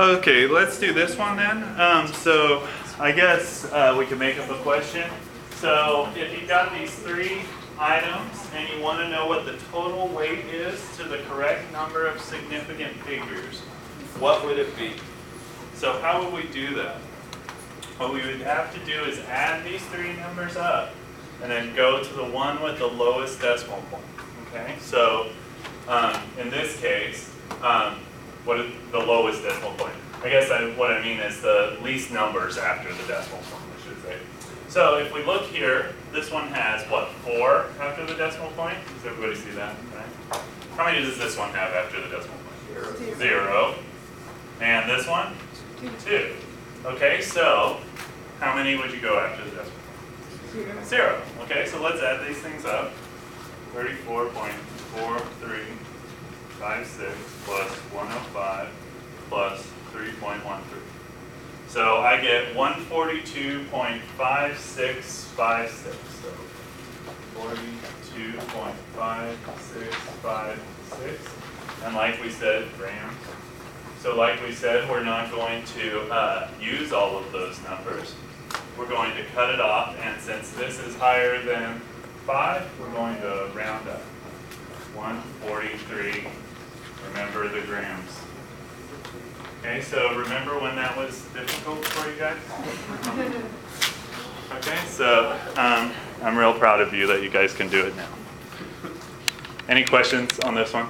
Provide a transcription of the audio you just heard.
Okay, let's do this one then. Um, so I guess uh, we can make up a question. So if you've got these three items and you want to know what the total weight is to the correct number of significant figures, what would it be? So how would we do that? What we would have to do is add these three numbers up and then go to the one with the lowest decimal point. Okay, so um, in this case, um, what is the lowest decimal point? I guess I, what I mean is the least numbers after the decimal point, I should say. So if we look here, this one has what, four after the decimal point? Does everybody see that? Right? How many does this one have after the decimal point? Zero. Zero. And this one? Two. Okay, so how many would you go after the decimal point? Zero. Zero. Okay, so let's add these things up. Thirty-four point four three five six plus one oh five plus three point one three. So I get one forty-two point five six five six, so forty-two point five six five six. And like we said, grams. So like we said, we're not going to uh, use all of those numbers. We're going to cut it off, and since this is higher than five, we're going to round up. One forty-three, remember the grams. Okay, so remember when that was difficult for you guys? Okay, so um, I'm real proud of you that you guys can do it now. Any questions on this one?